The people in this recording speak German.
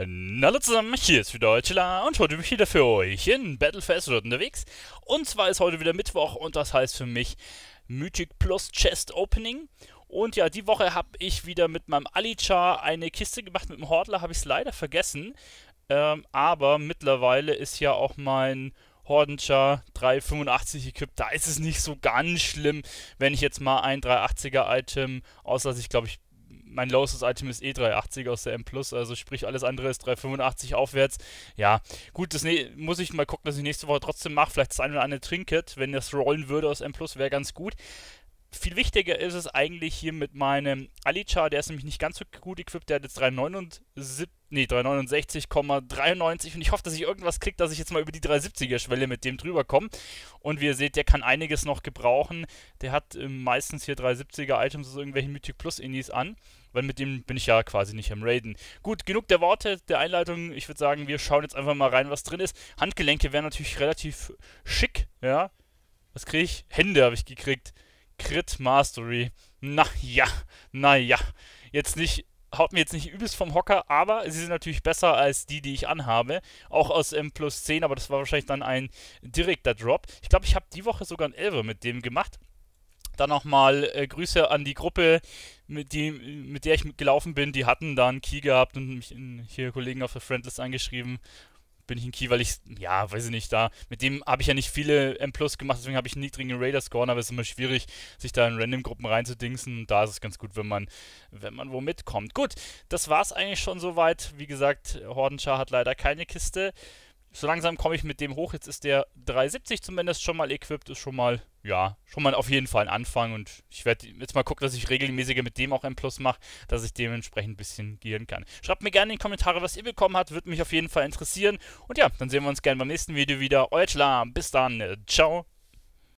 Hallo zusammen, hier ist wieder Chilla und heute bin ich wieder für euch in Battlefest unterwegs. Und zwar ist heute wieder Mittwoch und das heißt für mich Mythic Plus Chest Opening. Und ja, die Woche habe ich wieder mit meinem Alichar eine Kiste gemacht. Mit dem Hordler habe ich es leider vergessen. Ähm, aber mittlerweile ist ja auch mein Hordenchar 385 equipped. Da ist es nicht so ganz schlimm, wenn ich jetzt mal ein 380er Item, außer dass ich glaube ich mein lowestes Item ist eh 380 aus der M+, also sprich alles andere ist 385 aufwärts. Ja, gut, das ne muss ich mal gucken, dass ich nächste Woche trotzdem mache. Vielleicht das eine oder andere Trinket, wenn das rollen würde aus M+, wäre ganz gut. Viel wichtiger ist es eigentlich hier mit meinem Alichar, der ist nämlich nicht ganz so gut equipped, der hat jetzt 379, nee, 369,93 und ich hoffe, dass ich irgendwas kriege, dass ich jetzt mal über die 370er Schwelle mit dem drüber komme. Und wie ihr seht, der kann einiges noch gebrauchen. Der hat äh, meistens hier 370er Items aus irgendwelchen Mythic Plus Indies an weil mit dem bin ich ja quasi nicht am Raiden. Gut, genug der Worte, der Einleitung. Ich würde sagen, wir schauen jetzt einfach mal rein, was drin ist. Handgelenke wären natürlich relativ schick, ja. Was kriege ich? Hände habe ich gekriegt. Crit Mastery. Na ja, na ja. Jetzt nicht, haut mir jetzt nicht übelst vom Hocker, aber sie sind natürlich besser als die, die ich anhabe. Auch aus M plus 10, aber das war wahrscheinlich dann ein direkter Drop. Ich glaube, ich habe die Woche sogar ein Elver mit dem gemacht. Dann nochmal äh, Grüße an die Gruppe, mit, die, mit der ich gelaufen bin. Die hatten da einen Key gehabt und mich in, hier Kollegen auf der Friendlist angeschrieben. Bin ich in Key, weil ich, ja, weiß ich nicht, da, mit dem habe ich ja nicht viele M Plus gemacht, deswegen habe ich einen niedrigen Raider-Score, aber es ist immer schwierig, sich da in Random-Gruppen reinzudingsen. Da ist es ganz gut, wenn man, wenn man wo mitkommt. Gut, das war es eigentlich schon soweit. Wie gesagt, Hordenschar hat leider keine Kiste so langsam komme ich mit dem hoch. Jetzt ist der 370 zumindest schon mal equipped, ist schon mal, ja, schon mal auf jeden Fall ein Anfang. Und ich werde jetzt mal gucken, dass ich regelmäßiger mit dem auch M Plus mache, dass ich dementsprechend ein bisschen gieren kann. Schreibt mir gerne in die Kommentare, was ihr bekommen habt, würde mich auf jeden Fall interessieren. Und ja, dann sehen wir uns gerne beim nächsten Video wieder. Euer Schla, bis dann, ciao.